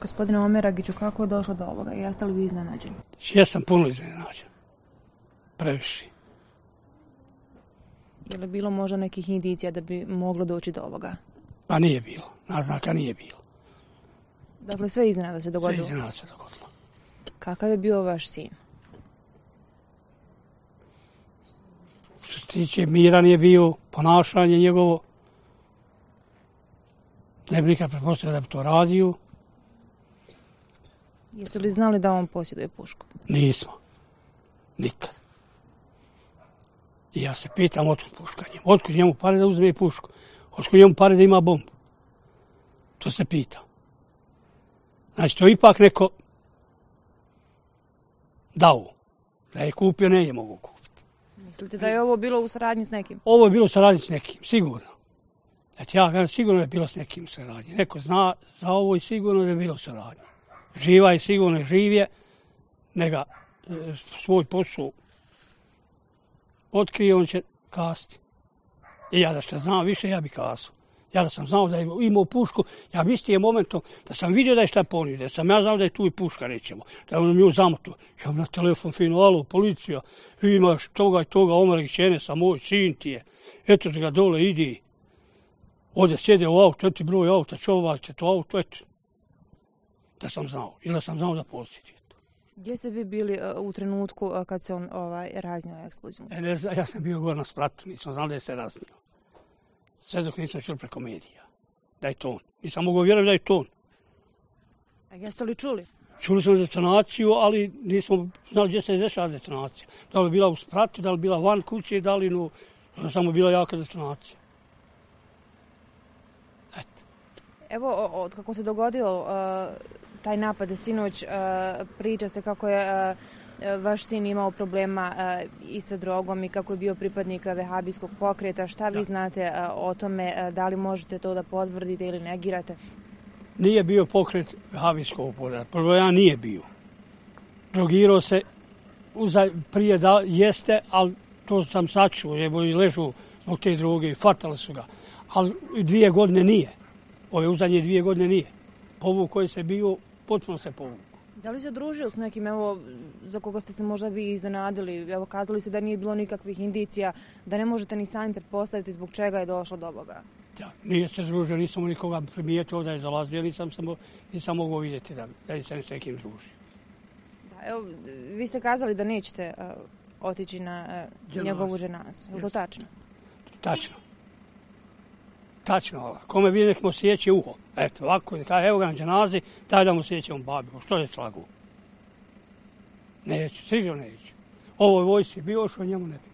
Gospodine Omeragiću, kako je došlo do ovoga? Jeste li vi iznenađeni? Jesam puno iznenađen. Previše. Je li bilo možda nekih indicija da bi moglo doći do ovoga? Pa nije bilo. Naznaka nije bilo. Dakle, sve iznenada se Sve dogodilo. iznenada se dogodilo. Kakav je bio vaš sin? Što se tiče, miran je bio, ponašanje njegovo. Ne bi nikad pretpostavio da bi to radio. Jeste li znali da on posjeduje pušku? Nismo. Nikad. I ja se pitam otkud puška njemu. Otkud njemu pare da uzme pušku? Otkud njemu pare da ima bombu? To se pita. Znači, to ipak neko dao. Da je kupio, ne je mogu kupiti. Mislite da je ovo bilo u saradnji s nekim? Ovo je bilo saradnje s nekim, sigurno. Znači, ja kažem, sigurno je bilo s nekim saradnje. Neko zna za ovo i sigurno da je bilo saradnje. Živa i sigurno živje, nega e, svoj posao otkrije, on će kasti. I ja da što znam više, ja bi kasao. Ja da sam znao da je imao pušku, ja bi istije momentom da sam vidio da je šta ponio, da sam ja znao da je tu i puška, rećemo, da je ono nju zamotu. Ja na telefon fino, alo, policija, imaš toga i toga, Omar Čene, sa moj sin ti je. Eto da ga dole idi. Ode sjede u auto, eto ti broj auta, čovajte to auto, eto. Da sam znao, ili da sam znao da posjedi. Gdje ste vi bili uh, u trenutku uh, kad se on ovaj, raznio eksploziju? E, ne znam, ja sam bio gore na spratu, nisam znao da je se raznio. Sve dok nisam čuo preko medija. Da je to on. Nisam mogao vjerovati da je to on. A jeste li čuli? Čuli smo detonaciju, ali nismo znali gdje se dešava detonacija. Da li bila u spratu, da li bila van kuće, da li no, samo bila jaka detonacija. Eto. Evo, od kako se dogodio uh, taj napad sinoć, uh, priča se kako je uh, uh, vaš sin imao problema i sa drogom i kako je bio pripadnik vehabijskog pokreta. Šta vi Da. znate o tome? Da li možete to da potvrdite ili negirate? Nije bio pokret Havijskog pokreta. Prvo ja nije bio. Drogirao se prije da jeste, ali to sam sačuo, i ležu zbog te droge i fatali su ga. Ali dvije godine nije. Ove uzadnje dvije godine nije. Povuk koji se bio, potpuno se povuk. Da li se družio s nekim, evo, za koga ste se možda vi iznenadili? Evo, kazali se da nije bilo nikakvih indicija, da ne možete ni sami pretpostaviti zbog čega je došlo do ovoga. Da, nije se družio, nisam nikoga primijetio da je dolazio, nisam, samo, nisam mogao vidjeti da, da se s nekim družio. Da, evo, vi ste kazali da nećete uh, otići na uh, Dženazu. njegovu ženazu. Je li to tačno? Tačno. Tačno, ala. Kome vidi nek mu sjeće uho. Eto, ovako, kaže, evo ga na dženazi, taj da mu sjećemo babi. Što je slagu? Neću, sigurno neću. Ovo je bio, što njemu ne bi.